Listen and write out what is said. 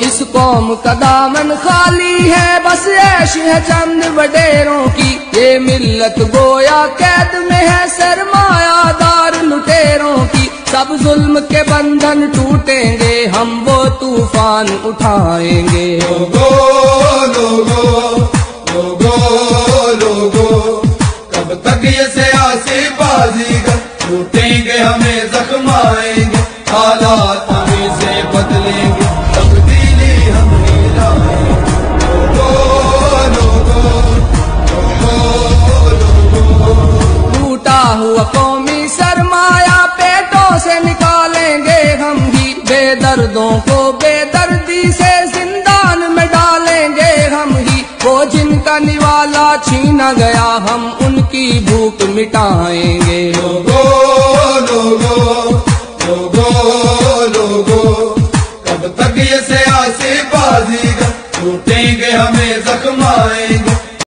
इस कौम का दामन खाली है, बस ऐश है चंद वडेरों की। ये मिल्लत गोया कैद में है, सरमायादार लुटेरों की। सब जुल्म के बंधन टूटेंगे, हम वो तूफ़ान उठाएँगे। लोगो लोगो लोगो लोगो, कब तक ये सियासी बाजीगर टूटेंगे हमें जख्माएँगे हालात बेदर्दों को बेदर्दी से जिंदान में डालेंगे हम ही। वो जिनका निवाला छीना गया, हम उनकी भूख मिटाएँगे। लोगो लोगो लोगो लोगो, कब तक ये सियासी बाजीगर टूटेंगे हमें जख्माएँगे।